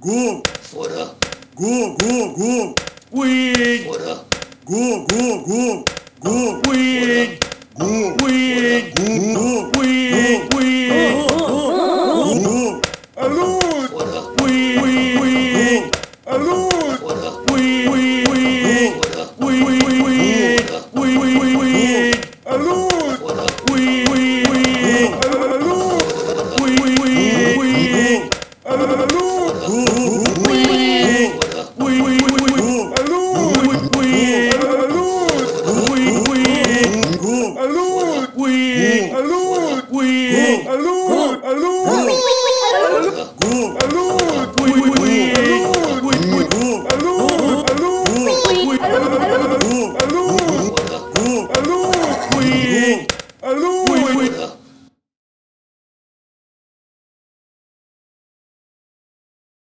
Gol. Fora. Gol, gol, gol. Weed. Fora. Gol, gol, gol. Gol. Weed. Gol. Weed. Gol. Weed. Weed. Gol. Alô, alô, alô, alô, alô, alô, alô,